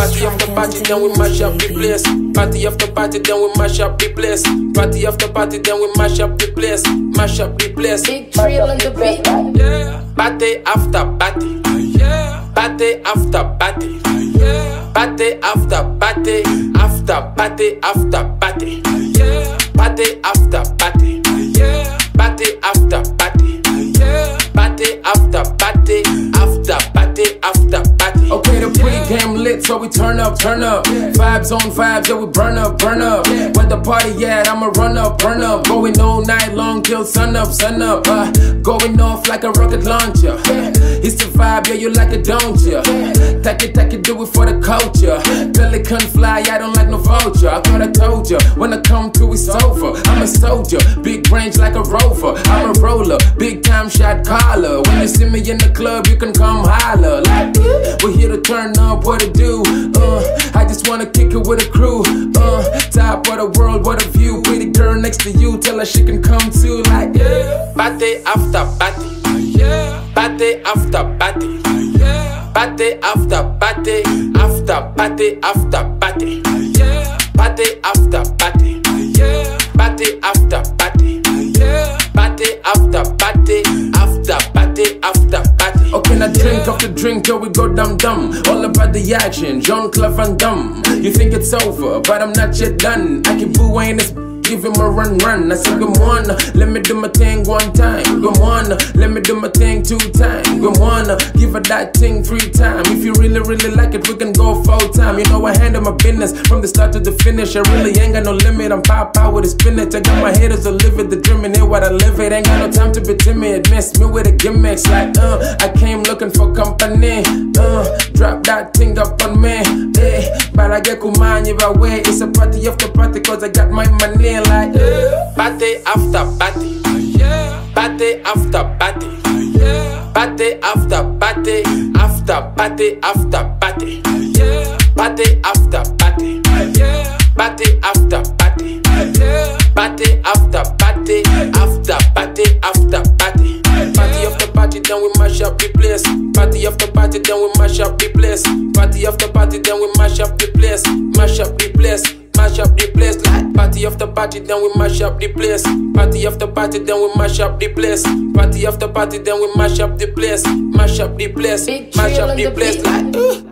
Party after party, then we mash up the place. Party after party, then we mash up the place. Party after party, then we mash up the place. Mash up the place. Bigtreal in the beat. Yeah. Party after party. Yeah. Party after party. Yeah. Party after party. After party after party. Yeah. Party after party. Yeah. Party after party. Yeah. Party after party. After party after party. Okay, the pre-game lit, so we turn up, turn up. Vibes on vibes, yeah, we burn up, burn up. Where the party at, I'ma run up, burn up. Going all night long till sun up, sun up. Uh, going off like a rocket launcher. It's the vibe, yeah, you like it, don't ya? Take it, take it, do it for the culture. Pelican fly, I don't like no vulture. I thought I told ya, when I come to, it's over. I'm a soldier, big range like a rover. I'm a roller, big time shot caller. When you see me in the club, you can come holler. Like, we're here to turn up, what to do? Uh, I just wanna kick it with a crew. Uh, top of the world, what a view. Pretty girl next to you, tell her she can come too. Like, yeah. Party after party. Yeah. Party after party. Yeah. Party after party. After party after party. Yeah. Party after party. Yeah. Party after party. The drink till we go dumb dumb. All about the action, Jean Claude Van Damme. You think it's over, but I'm not yet done. I keep booing this. Give him a run, run. I said, Come on, let me do my thing one time. Come on, let me do my thing two times. Come on, give her that thing three time. If you really, really like it, we can go full time. You know, I handle my business from the start to the finish. I really ain't got no limit. I'm pop out with a spinach. I got my haters to live it, the dream and hear what I live it. Ain't got no time to be timid. Miss me with the gimmicks like, uh, I came looking for company. Uh, drop that thing up kumani by way. It's a party after party, cause I got my money like, yeah. Party after party. Party after party. Party after party. After party after party. Party after party. Party after party. Then we mash up the place. Party after party, then we mash up the place. Party after party, then we mash up the place. Mash up the place. Mash up the place like party after party, then we mash up the place. Party after party, then we mash up the place. Party after party, then we mash up the place. Mash up the place. Mash up the place like. uh.